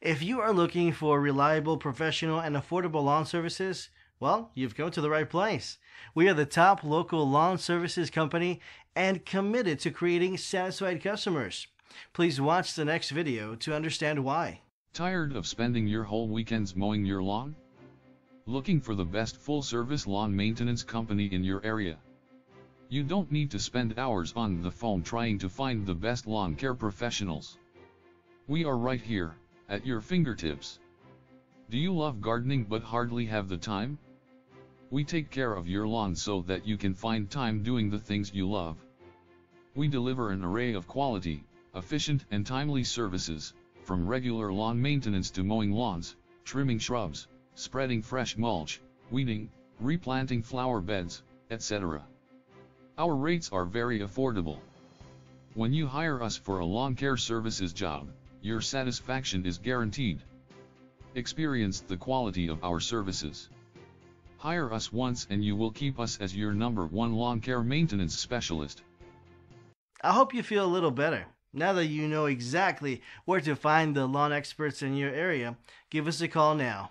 If you are looking for reliable, professional, and affordable lawn services, well, you've come to the right place. We are the top local lawn services company and committed to creating satisfied customers. Please watch the next video to understand why. Tired of spending your whole weekends mowing your lawn? Looking for the best full-service lawn maintenance company in your area? You don't need to spend hours on the phone trying to find the best lawn care professionals. We are right here, at your fingertips. Do you love gardening but hardly have the time? We take care of your lawn so that you can find time doing the things you love. We deliver an array of quality, efficient and timely services, from regular lawn maintenance to mowing lawns, trimming shrubs, spreading fresh mulch, weeding, replanting flower beds, etc. Our rates are very affordable. When you hire us for a lawn care services job, your satisfaction is guaranteed. Experience the quality of our services. Hire us once and you will keep us as your number one lawn care maintenance specialist. I hope you feel a little better. Now that you know exactly where to find the lawn experts in your area, give us a call now.